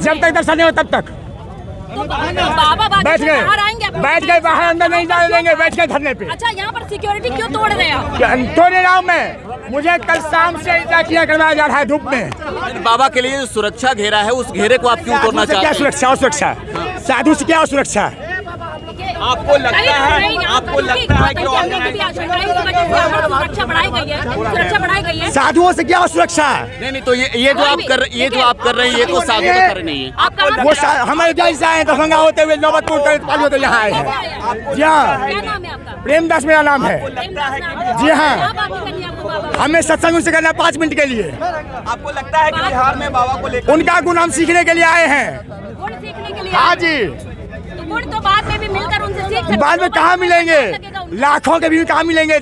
जब तक दर्शन नहीं हो तब तक। तो बाबा बैठ गए। बाहर आएँगे अपने बैठ गए बाहर अंदर नहीं जाने देंगे बैठ गए धरने पे। अच्छा यहाँ पर सिक्योरिटी क्यों तोड़ रहे हैं? तोड़ तोड़े रहा हूँ मैं। मुझे कल शाम से इंतज़ार किया करवाया जा रहा है धूप में। बाबा के लिए सुरक्षा घेरा है उस घेरे को आप क्यों तोड़ना चाहते हैं क्या हैं? सुरक्षा और सुरक्षा? साधु से क्या सुरक्षा? आपको लगता है आपको लगता है कि सुरक्षा बढ़ाई गई है सुरक्षा बढ़ाई गई है। साधुओं से क्या सुरक्षा? नहीं नहीं तो ये ये जो आप कर ये जो आप कर रहे हैं ये तो साधु तो कर नहीं है। कहाँ वो से हमारे जैसे आए दरभंगा होते हुए नौबतपुर करीब होते यहाँ आए हैं। जी हाँ। प्रेमदास मेरा नाम है। है। जी हाँ। है हमें सत्संग उनसे करना पाँच मिनट के लिए। आपको लगता है कि बिहार में बाबा को लेकर उनका गुण हम सीखने के लिए आए हैं। गुण सीखने के लिए हाँ जी हैं। गुण तो बाद में भी मिलकर उनसे सीख बाद में। कहाँ मिलेंगे? लाखों के भी कहाँ मिलेंगे?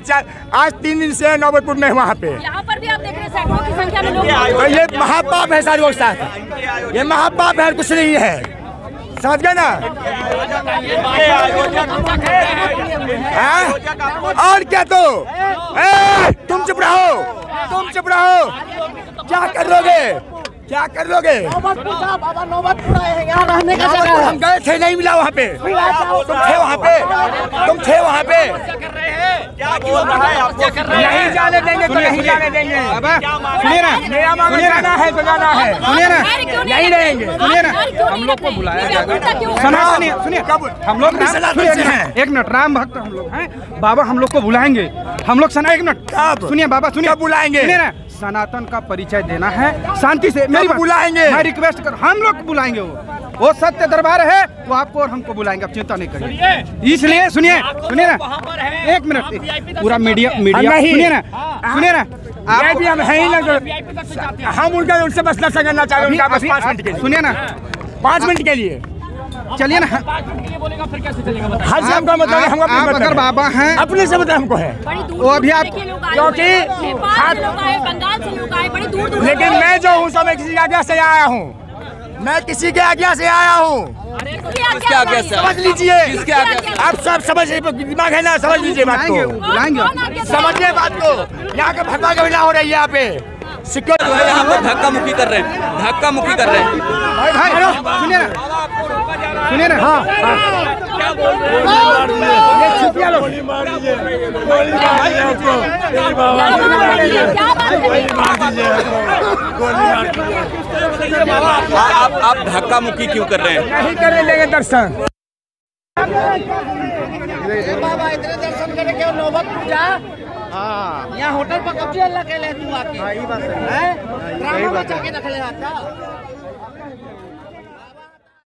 आज तीन दिन से नौबतपुर में वहाँ पे। यहाँ पर भी आप देख रहे हैं सैकड़ों की संख्या में लोग तो ये महापाप है के साथ। ये महापाप है कुछ नहीं है। समझ गए ना? हाँ? और क्या तो? ए, तुम चुप रहो। तुम चुप रहो। क्या कर लोगे? क्या कर लोगे बाबा नौबतपुर यहाँ रहने का जगह हम गए थे नहीं मिला वहाँ पे। तुम थे वहाँ पे। तुम थे वहाँ पे। नहीं जाने देंगे तो नहीं जाने देंगे। सुनिए ना। मेरा जाना है तो जाना है। सुनिए ना। नहीं रहेंगे सुनिए ना। हम लोग को बुलाया जाएगा। सुनिए सुनिए सुनिए। हम लोग एक मिनट, राम भक्त हम लोग हैं। बाबा हम लोग को बुलाएँगे। हम लोग सना एक मिनट? सुनिए बाबा सुनिए। बुलाएँगे? सनातन का परिचय देना है। शांति से मेरी बुलाएँगे? मैं रिक्वेस्ट कर हम लोग बुलाएँगे वो। वो सत्य दरबार है वो आपको और हमको बुलाएँगे। आप चिंता नहीं करिए। इसलिए सुनिए सुनिए ना। एक मिनट। पूरा मीडिया मीडिया सुनिए ना। सुनिए ना। ये भी हम है ही ना हम उनका उनसे बस करना चाहते हैं अभी उनका बस अभी पाँच मिनट के लिए। सुनिए ना। पाँच मिनट के लिए। चलिए ना हर से हमको मतलब है, अपनी मतलब अगर बाबा हैं अपने से मतलब हमको है। वो अभी आप- क्योंकि हुए। नेपाल से हाथ- लोग आए बंगाल से लोग आए बड़ी दूर दूर लेकिन मैं जो हूँ सब किसी की आज्ञा से आया हूँ। मैं किसी के आज्ञा से आया हूँ। किसके आज्ञा से? समझ लीजिए। किसके आज्ञा से? आप सब समझ दिमाग है ना? समझ लीजिए बात को। समझिए बात को। यहाँ के भगवा की घटना हो रही है यहाँ पे। जो है सिक्योरिटी यहाँ पर धक्का मुक्की कर रहे हैं। धक्का मुक्की कर रहे हैं। भाई भाई सुनिए। सुनिए ना हाँ हाँ। आप आप धक्का मुक्की क्यों कर रहे हैं? नहीं करे लेंगे दर्शन। बाबा इतने दर्शन करे के नौबतपुर जा हाँ। यहाँ होटल पर कब्जे अल्लाह के ले तू आके। हाँ, ये बात है। ड्रामा बचा के रख ले आता